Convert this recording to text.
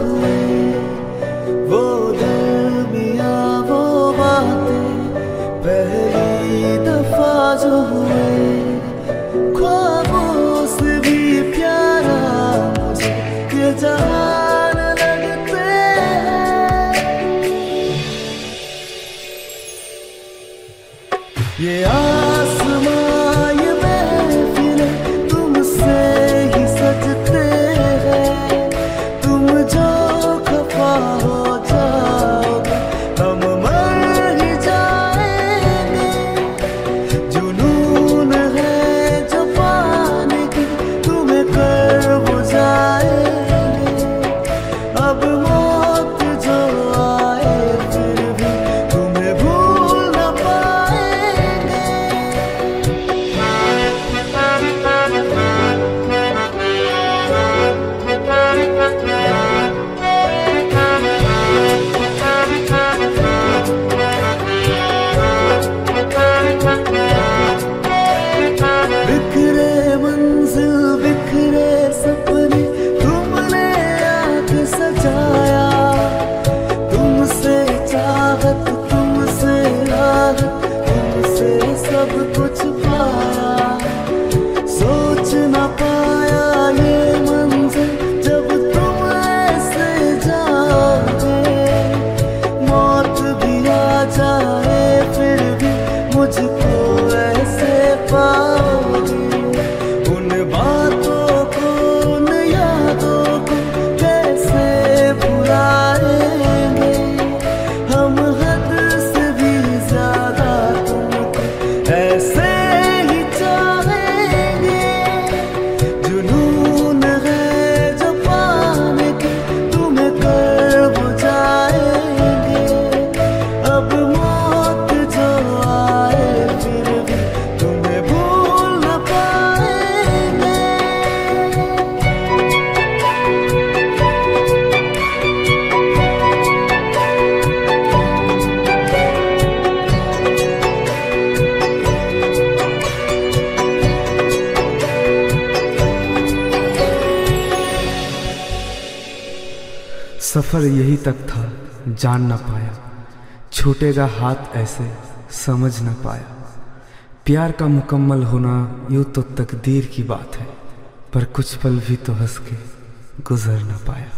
हुए। वो दरमिया वो बातें पहली दफ़ा जो हुए। ख्वाबों से भी प्यारा मुझे ये जहान लगते हैं। ये आ राहत तुमसे राहत सफ़र यही तक था, जान ना पाया। छूटेगा हाथ ऐसे, समझ ना पाया। प्यार का मुकम्मल होना यूँ तो तकदीर की बात है, पर कुछ पल भी तो हंस के गुजर ना पाया।